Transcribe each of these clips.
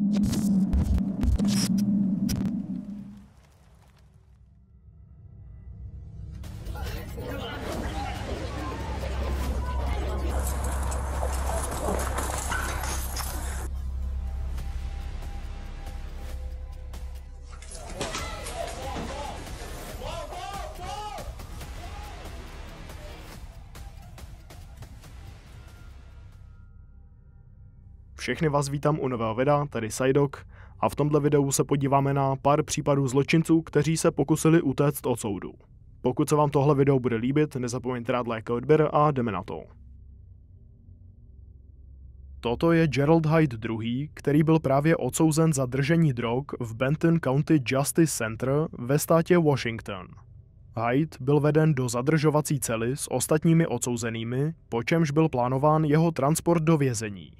you Všechny vás vítám u nového videa, tady Sajdok, a v tomto videu se podíváme na pár případů zločinců, kteří se pokusili utéct od soudu. Pokud se vám tohle video bude líbit, nezapomeňte dát like a odběr a jdeme na to. Toto je Gerald Hyde II., který byl právě odsouzen za držení drog v Benton County Justice Center ve státě Washington. Hyde byl veden do zadržovací cely s ostatními odsouzenými, po čemž byl plánován jeho transport do vězení.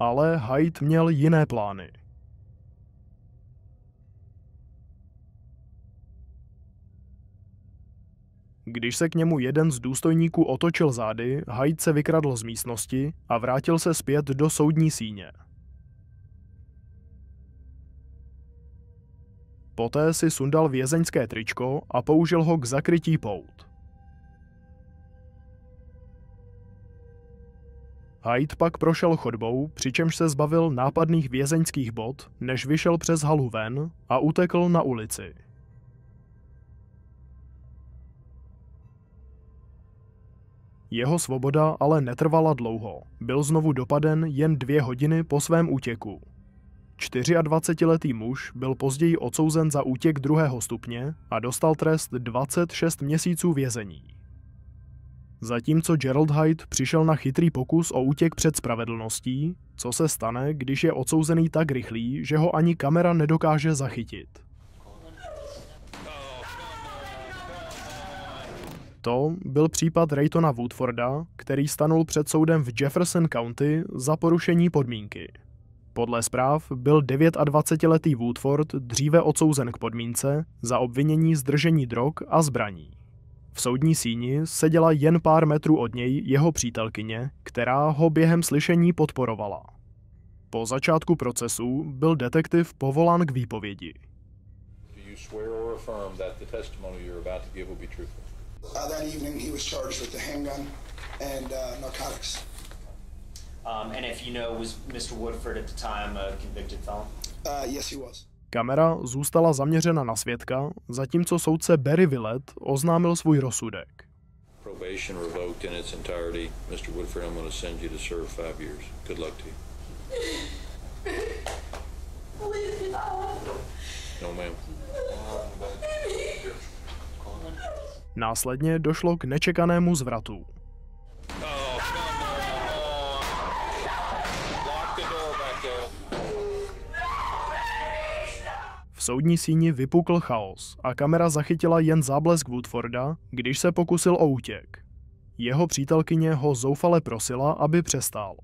Ale Hyde měl jiné plány. Když se k němu jeden z důstojníků otočil zády, Hyde se vykradl z místnosti a vrátil se zpět do soudní síně. Poté si sundal vězeňské tričko a použil ho k zakrytí pout. Hyde pak prošel chodbou, přičemž se zbavil nápadných vězeňských bod, než vyšel přes halu ven a utekl na ulici. Jeho svoboda ale netrvala dlouho. Byl znovu dopaden jen dvě hodiny po svém útěku. 24-letý muž byl později odsouzen za útěk druhého stupně a dostal trest 26 měsíců vězení. Zatímco Gerald Hyde přišel na chytrý pokus o útěk před spravedlností, co se stane, když je odsouzený tak rychlý, že ho ani kamera nedokáže zachytit. To byl případ Raytona Woodforda, který stanul před soudem v Jefferson County za porušení podmínky. Podle zpráv byl 29-letý Woodford dříve odsouzen k podmínce za obvinění zdržení drog a zbraní. V soudní síni seděla jen pár metrů od něj jeho přítelkyně, která ho během slyšení podporovala. Po začátku procesu byl detektiv povolán k výpovědi. Uh, that evening, he was charged with the handgun and uh, narcotics. Um, and if you know, was Mr. Woodford at the time a convicted felon? Uh, yes, he was. Kamera zůstala zaměřena na svědka, zatímco soudce Barry Willett oznámil svůj rozsudek. Probation revoked in its entirety. Mr. Woodford, I'm going to send you to serve five years. Good luck to you. No, ma'am. Následně došlo k nečekanému zvratu. V soudní síni vypukl chaos a kamera zachytila jen záblesk Woodforda, když se pokusil o útěk. Jeho přítelkyně ho zoufale prosila, aby přestál.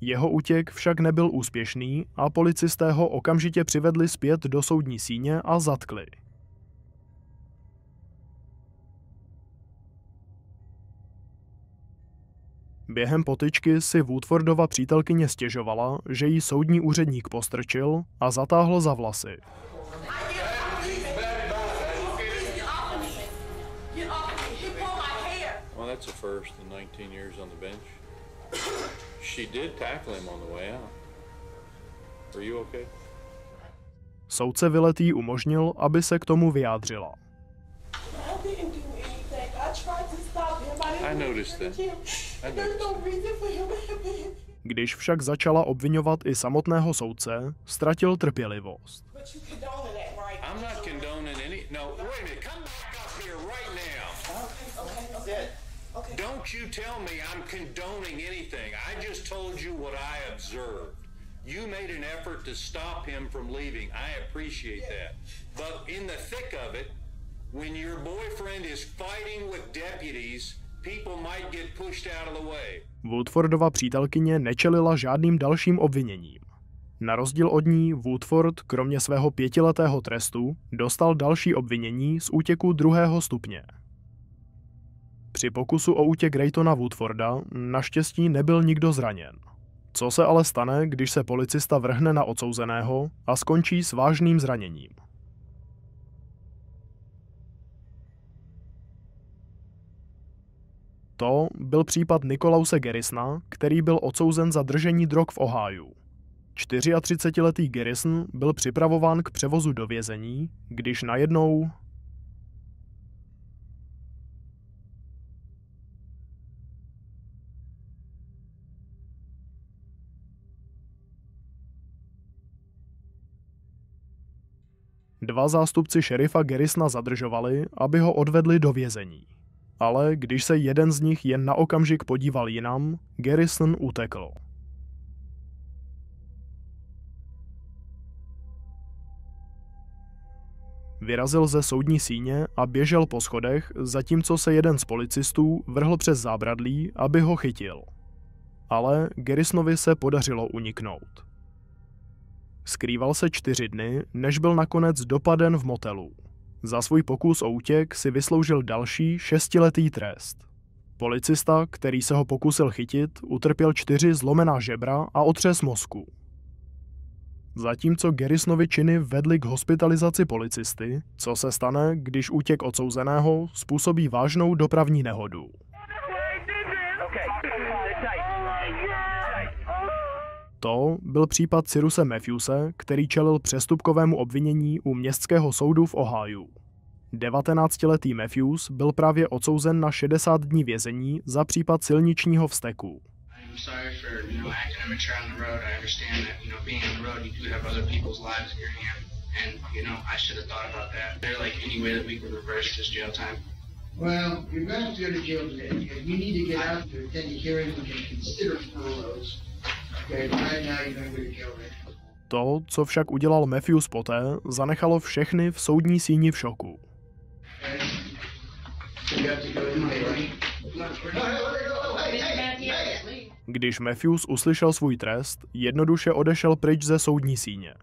Jeho útěk však nebyl úspěšný a policisté ho okamžitě přivedli zpět do soudní síně a zatkli. Během potyčky si Woodfordova přítelkyně stěžovala, že jí soudní úředník postrčil a zatáhl za vlasy. Soudce Vyletý umožnil, aby se k tomu vyjádřila. Když však začala obvinovat i samotného soudce, ztratil trpělivost. Don't you tell me I'm condoning anything. I just told you what I observed. You made an effort to stop him from leaving. I appreciate that. But in the thick of it, when your boyfriend is fighting with deputies Woodfordova přítelkyně nečelila žádným dalším obviněním. Na rozdíl od ní Woodford, kromě svého pětiletého trestu, dostal další obvinění z útěku druhého stupně. Při pokusu o útěk Raytona Woodforda naštěstí nebyl nikdo zraněn. Co se ale stane, když se policista vrhne na odsouzeného a skončí s vážným zraněním? To byl případ Nikolause Gerisna, který byl odsouzen za držení drog v Ohio. 34-letý Garrison byl připravován k převozu do vězení, když najednou Dva zástupci šerifa Gerisna zadržovali, aby ho odvedli do vězení. Ale když se jeden z nich jen na okamžik podíval jinam, Garrison utekl. Vyrazil ze soudní síně a běžel po schodech, zatímco se jeden z policistů vrhl přes zábradlí, aby ho chytil. Ale Gerisnovi se podařilo uniknout. Skrýval se čtyři dny, než byl nakonec dopaden v motelu. Za svůj pokus o útěk si vysloužil další šestiletý trest. Policista, který se ho pokusil chytit, utrpěl čtyři zlomená žebra a otřes mozku. Zatímco Gerisnovi činy vedly k hospitalizaci policisty, co se stane, když útěk odsouzeného způsobí vážnou dopravní nehodu. To byl případ Cyruse Matthewse, který čelil přestupkovému obvinění u městského soudu v Ohio. 19-letý Matthews byl právě odsouzen na 60 dní vězení za případ silničního vzteku. Well, you're going to go to jail today. If you need to get out to attend a hearing, can consider furloughs. To, co však udělal Matthews poté, zanechalo všechny v soudní síni v šoku. Když Matthews uslyšel svůj trest, jednoduše odešel pryč ze soudní síně.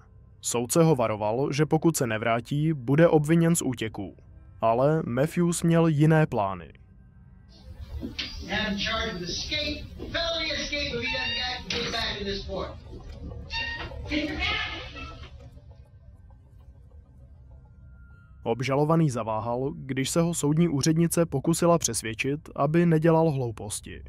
Soudce ho varoval, že pokud se nevrátí, bude obviněn z útěku. Ale Matthews měl jiné plány. And charged with escape, felony escape if he doesn't get back in this port. Obžalovaný zaváhal, když se ho soudní úřednice pokusila přesvědčit, aby nedělal hlouposti.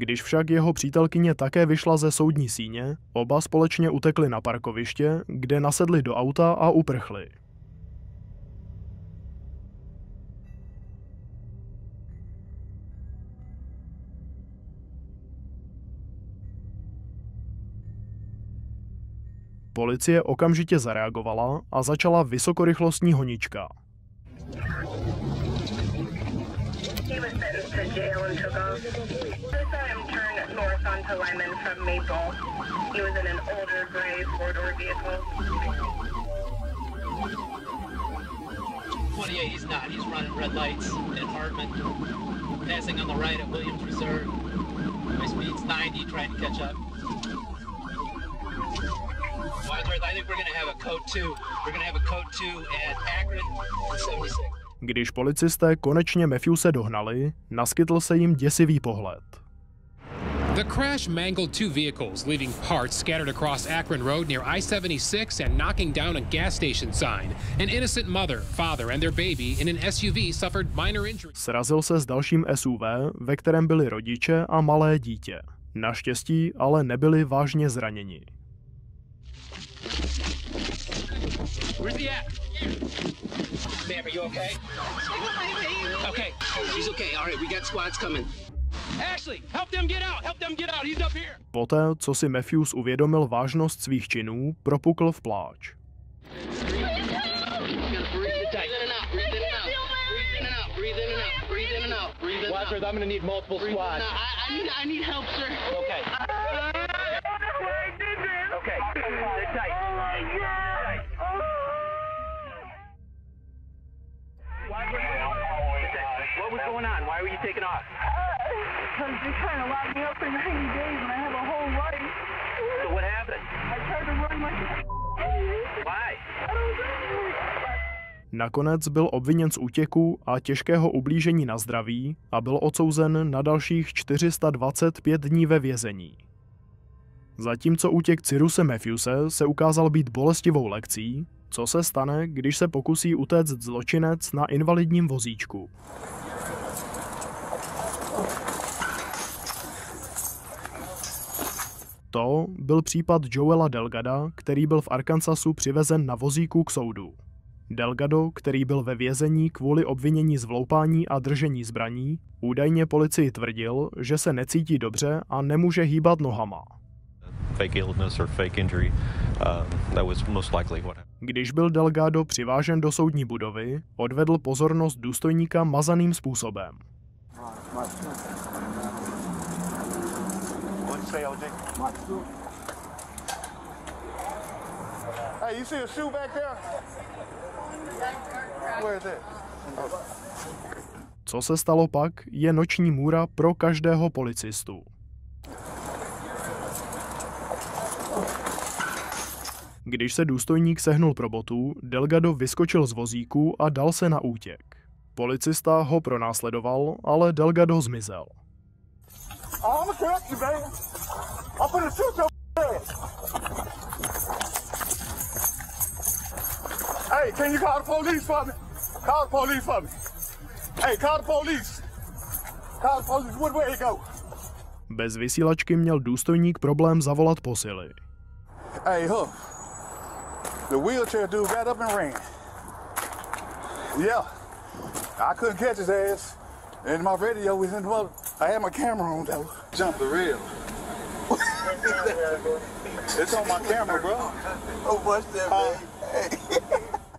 Když však jeho přítelkyně také vyšla ze soudní síně, oba společně utekli na parkoviště, kde nasedli do auta a uprchli. Policie okamžitě zareagovala a začala vysokorychlostní honička. Jail and took off north onto Lyman from Maple. He was in an older gray four-door vehicle. 28, he's not. He's running red lights at Hartman, passing on the right at Williams Reserve. My speed's 90, trying to catch up. I think we're going to have a code 2. We're going to have a code 2 at Akron 76. Když policisté konečně Matthewse dohnali, naskytl se jim děsivý pohled. The crash mangled two vehicles, leaving parts scattered across Akron Road near I-76 and knocking down a gas station sign. An innocent mother, father and their baby in an SUV suffered minor injuries. Srazil se s dalším SUV, ve kterém byli rodiče a malé dítě. Naštěstí ale nebyli vážně zraněni. Where's he at? Ma'am, are you okay? Okay, she's okay. All right, we got squads coming. Ashley, help them get out, help them get out, he's up here. Poté, co si Matthews uvědomil vážnost svých činů, propukl v pláč. out. Breathe in Watchers, out. I'm gonna need multiple Breathe in squads. out. I, I need I need help, sir. Okay. Okay. They're trying to lock me up for 90 days and I have a whole life. So what happened? I tried to run like Why? I don't know. Nakonec byl obviněn z útěku a těžkého ublížení na zdraví a byl odsouzen na dalších 425 dní ve vězení. Zatímco útěk Cyruse Matthewse se ukázal být bolestivou lekcí, co se stane, když se pokusí utéct zločinec na invalidním vozíčku. To byl případ Joela Delgada, který byl v Arkansasu přivezen na vozíku k soudu. Delgado, který byl ve vězení kvůli obvinění z vloupání a držení zbraní, údajně policii tvrdil, že se necítí dobře a nemůže hýbat nohama. Um. Když byl Delgado přivážen do soudní budovy, odvedl pozornost důstojníka mazaným způsobem. Hey, you see a shoe back there? Where is it? Co se stalo pak, je noční můra pro každého policistu. Když se důstojník sehnul pro botu, Delgado vyskočil z vozíku a dal se na útěk. Policista ho pronásledoval, ale Delgado zmizel. I'm gonna catch you, baby. I'm gonna shoot your head. Hey, can you call the police for me? Call the police for me. Hey, call the police. Call the police. What way you go? Bez vysílačky měl důstojník problém zavolat posily. Hey, huh. The wheelchair dude got up and ran. Yeah. I couldn't catch his ass. And my radio was in the mother. I had my camera on though. Jump the rail. it's on my camera, bro. Oh, what's that, man?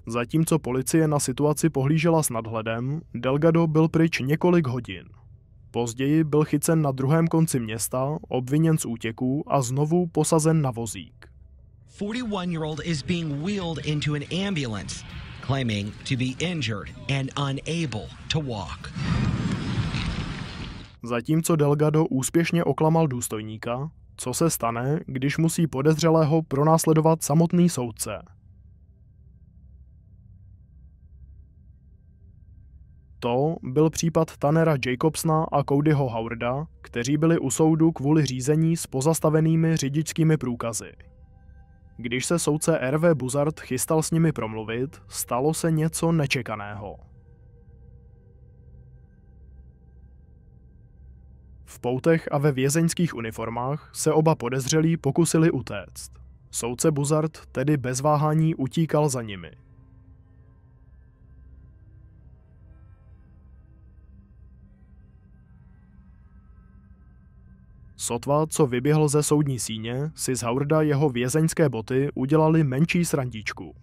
Zatímco policie na situaci pohlížela s nadhledem, Delgado byl pryč několik hodin. Později byl chycen na druhém konci města, obviněn z útěku a znovu posazen na vozík. 41 year old is being wheeled into an ambulance, claiming to be injured and unable to walk. Zatímco Delgado úspěšně oklamal důstojníka, co se stane, když musí podezřelého pronásledovat samotný soudce. To byl případ Tannera Jacobsona a Codyho Howarda, kteří byli u soudu kvůli řízení s pozastavenými řidičskými průkazy. Když se soudce R.V. Buzard chystal s nimi promluvit, stalo se něco nečekaného. V poutech a ve vězeňských uniformách se oba podezřelí pokusili utéct. Soudce Buzard tedy bez váhání utíkal za nimi. Sotva, co vyběhl ze soudní síně, si z Howarda jeho vězeňské boty udělali menší srandičku.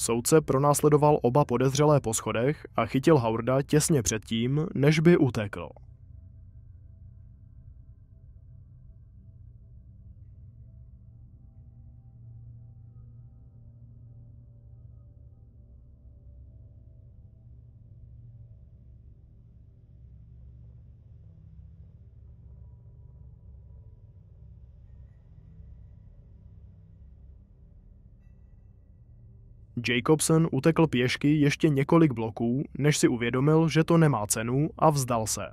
Soudce pronásledoval oba podezřelé po schodech a chytil Howarda těsně předtím, než by utekl. Jacobson utekl pěšky ještě několik bloků, než si uvědomil, že to nemá cenu a vzdal se.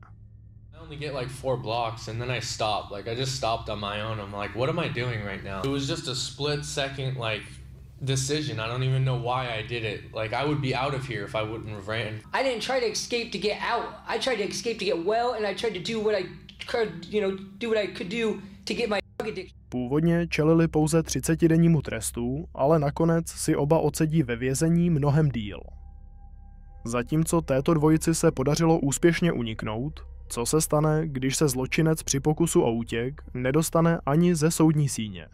I only get like four blocks and then I stop. Like I just stopped on my own. I'm like, what am I doing right now? It was just a split second like decision. I don't even know why I did it. Like I would be out of here if I wouldn't have ran. I didn't try to escape to get out. I tried to escape to get well, and I tried to do what I could, you know, do what I could do to get my drug addiction. Původně čelili pouze 30-dennímu trestu, ale nakonec si oba odsedí ve vězení mnohem díl. Zatímco této dvojici se podařilo úspěšně uniknout, co se stane, když se zločinec při pokusu o útěk nedostane ani ze soudní síně.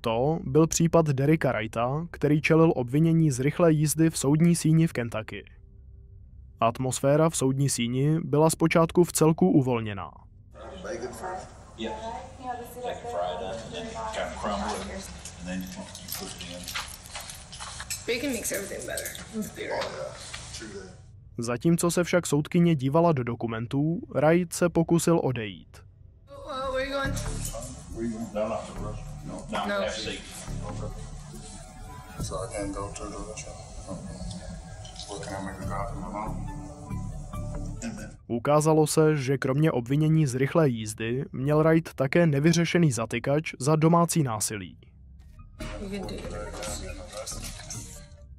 To byl případ Derricka Wrighta, který čelil obvinění z rychlé jízdy v soudní síni v Kentucky. Atmosféra v soudní síni byla zpočátku v celku uvolněná. Bacon first? Yeah. Bacon fried up and then kind of crumble it. And then you push it in. Bacon makes everything better. Let's be real. True that. Zatímco se však soudkyně dívala do dokumentů, Wright se pokusil odejít. Where are you going? Where you going? No. No, no. So I can't go to the restaurant? What can I make a copy of my mom? Ukázalo se, že kromě obvinění z rychlé jízdy měl Wright také nevyřešený zatykač za domácí násilí.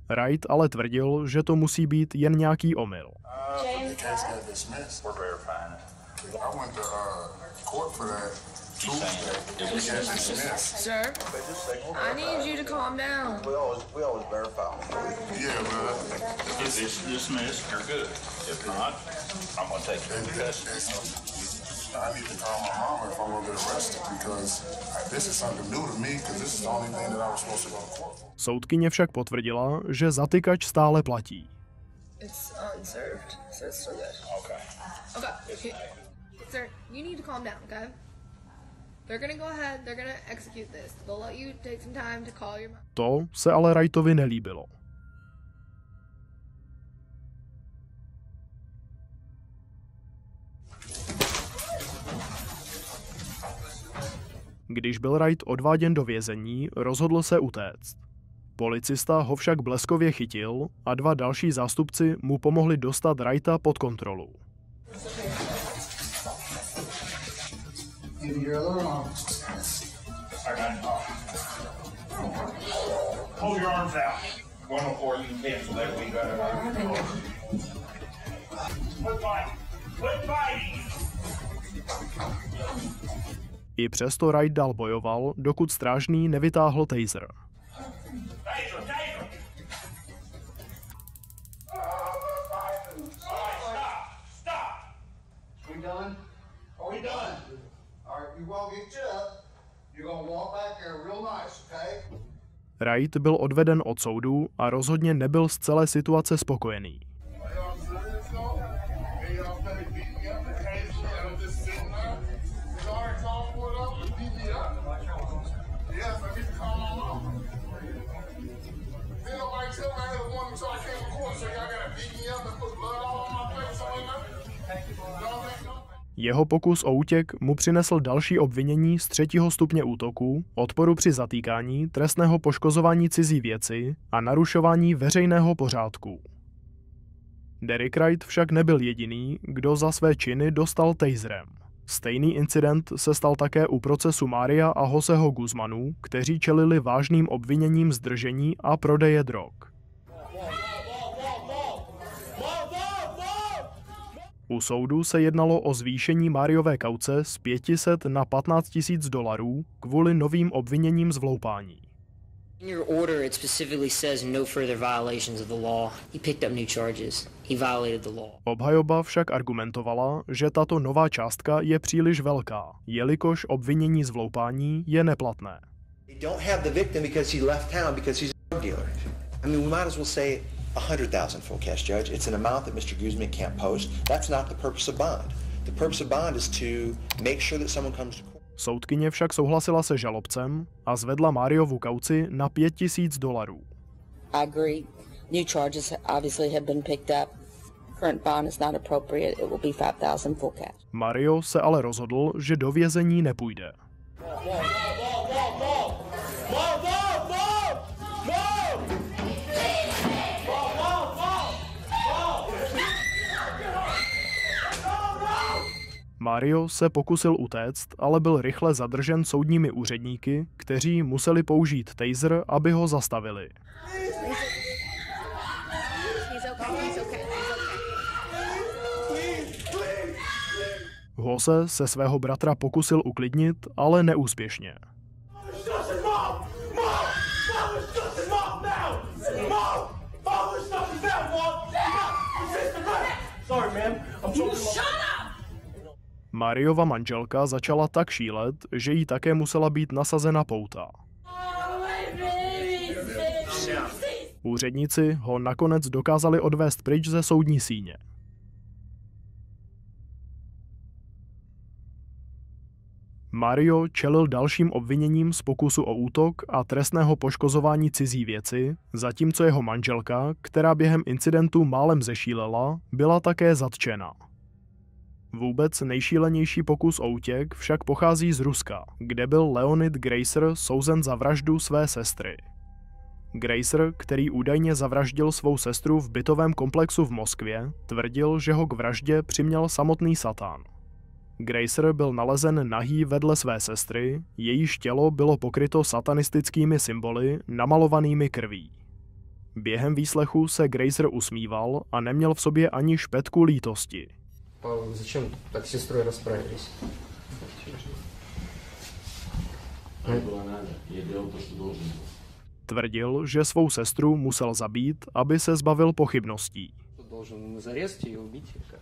Wright ale tvrdil, že to musí být jen nějaký omyl. The to. Sir, I need you to calm down. We always, we always verify. Yeah, but if it's dismissed, you're good. If not, I'm gonna take you into custody. I need to call my mom if I'm gonna get arrested because this is something new to me because this is the only thing that I was supposed to go to court for. Soudkyně však potvrdila, že zatykač stále platí. It's unserved, so it's still good. Okay. Okay. Sir, you need to calm down, okay? To se ale Wrightovi nelíbilo. Když byl Wright odváděn do vězení, rozhodl se utéct. Policista ho však bleskově chytil a dva další zástupci mu pomohli dostat Wrighta pod kontrolu. Give me your other arm. I got it. Hold your arms out. One before you can cancel that. We got it. Quit fighting. Quit fighting. I přesto Wright dál bojoval, dokud strážný nevytáhl. Taser, Wright byl odveden od soudu a rozhodně nebyl z celé situace spokojený. Jeho pokus o útěk mu přinesl další obvinění z třetího stupně útoku, odporu při zatýkání, trestného poškozování cizí věci a narušování veřejného pořádku. Derek Wright však nebyl jediný, kdo za své činy dostal taserem. Stejný incident se stal také u procesu Mária a Joseho Guzmanů, kteří čelili vážným obviněním zdržení a prodeje drog. U soudu se jednalo o zvýšení Máriové kauce z 500 na 15 000 dolarů kvůli novým obviněním z vloupání. In your order, it specifically says no further violations of the law. He picked up new charges. He violated the law. Obhajoba však argumentovala, že tato nová částka je příliš velká, jelikož obvinění z vloupání je neplatné. They don't have the victim because he left town because he's a drug dealer. I mean, we might as well say. 100,000 full cash, Judge. It's an amount that Mr. Guzman can't post. That's not the purpose of bond. The purpose of bond is to make sure that someone comes to court. Soudkyně však souhlasila se žalobcem a zvedla Máriovu kauci na 5000 dolarů. I agree. New charges obviously have been picked up. Current bond is not appropriate. It will be 5,000 full cash. Mario se ale rozhodl, že do vězení nepůjde. Yeah, yeah, yeah. Mario se pokusil utéct, ale byl rychle zadržen soudními úředníky, kteří museli použít taser, aby ho zastavili. Jose se svého bratra pokusil uklidnit, ale neúspěšně. Mariova manželka začala tak šílet, že jí také musela být nasazena pouta. Úředníci ho nakonec dokázali odvést pryč ze soudní síně. Mario čelil dalším obviněním z pokusu o útok a trestného poškozování cizí věci, zatímco jeho manželka, která během incidentu málem zešílela, byla také zatčena. Vůbec nejšílenější pokus o útěk však pochází z Ruska, kde byl Leonid Gracer souzen za vraždu své sestry. Gracer, který údajně zavraždil svou sestru v bytovém komplexu v Moskvě, tvrdil, že ho k vraždě přiměl samotný Satan. Gracer byl nalezen nahý vedle své sestry, jejíž tělo bylo pokryto satanistickými symboly namalovanými krví. Během výslechu se Gracer usmíval a neměl v sobě ani špetku lítosti Павел, зачем так с сестрой расправились? Мне было надо, я делал то, что должен был. Tvrdil, že svou sestru musel zabít, aby se zbavil pochybností. Должен зарезать ее и убить ее? как?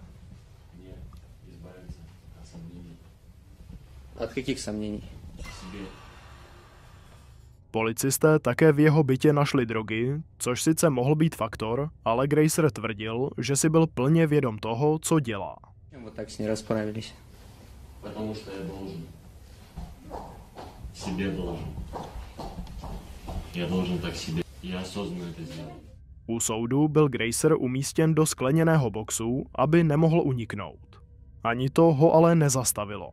Нет, избавиться от сомнений От каких сомнений? в себе. Policisté také v jeho bytě našli drogy, což sice mohl být faktor, ale Gracer tvrdil, že si byl plně vědom toho, co dělá. Чем вы так с ней расправились? Потому что я должен. Себе должен. Я должен так себе. Я осознанно это сделал. U soudu byl Gracer umístěn do skleněného boxu, aby nemohl uniknout. Ani to ho ale nezastavilo.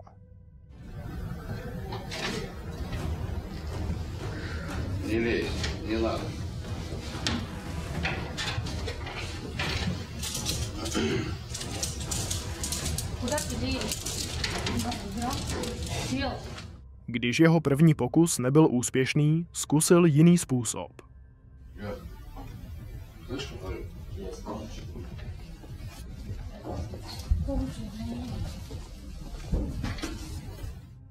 Не лезь, не надо. Když jeho první pokus nebyl úspěšný, zkusil jiný způsob.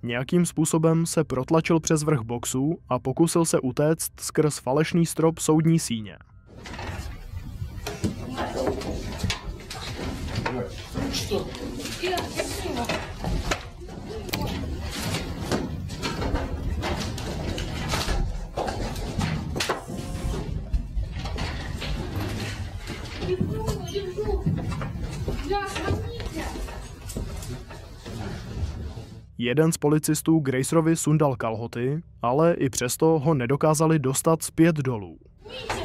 Nějakým způsobem se protlačil přes vrch boxu a pokusil se utéct skrz falešný strop soudní síně. Что? Я, красиво. Держу, держу. Я, храните. Jeden z policistů Gracerovi sundal kalhoty, ale i přesto ho nedokázali dostat zpět dolů. Держись.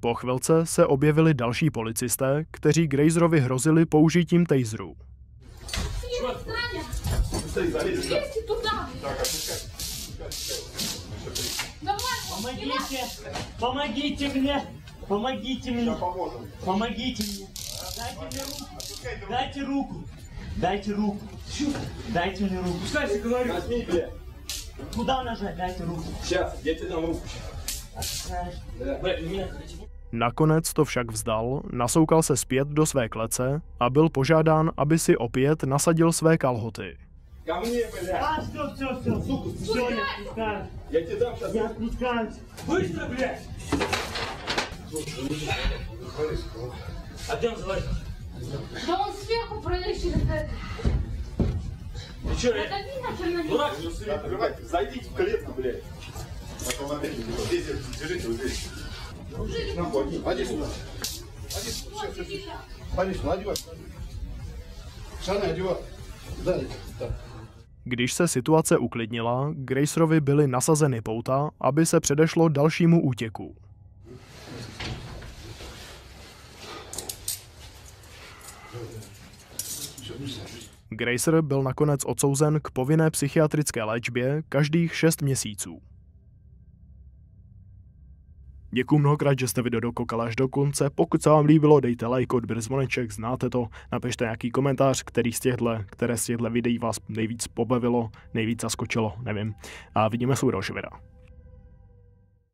Po chvilce se objevili další policisté, kteří Gracerovi hrozili použitím taseru. Саня, лезьте туда. Давай, Помогите! Помогите мне! Помогите мне! Помогите мне! Дайте мне руку! Дайте руку! Дайте руку! Дайте мне руку! Пускайте, говорю! Куда нажать? Дайте руку! Сейчас, я тебе дам руку. Блядь, меня... Nakonec to však vzdal, nasoukal se zpět do své klece a byl požádán, aby si opět nasadil své kalhoty. Ко мне, блядь! А, все, все, все! Сука, все, я спускаюсь! Я тебе дам сейчас. Я спускаюсь! Быстро, блядь! А где он залазит? Да он сверху пролез через это. Ты чё, я... Это видно, что на Дурак, ну все, открывайте, зайдите в клетку, блядь. Здесь, держите, вот здесь. На, ходи, ходи сюда. Ходи сюда, сейчас, сейчас, сейчас. Ходи сюда, одевай. Шаны, одевай. Далее. Так. Když se situace uklidnila, Gracerovi byly nasazeny pouta, aby se předešlo dalšímu útěku. Gracer byl nakonec odsouzen k povinné psychiatrické léčbě každých 6 měsíců. Děkuji mnohokrát, že jste video dokoukali až do konce. Pokud se vám líbilo, dejte like, odběr, zvoneček, znáte to, napište nějaký komentář, který z těchto, které z těchto videí vás nejvíc pobavilo, nejvíc zaskočilo, nevím. A vidíme se u dalšího videa.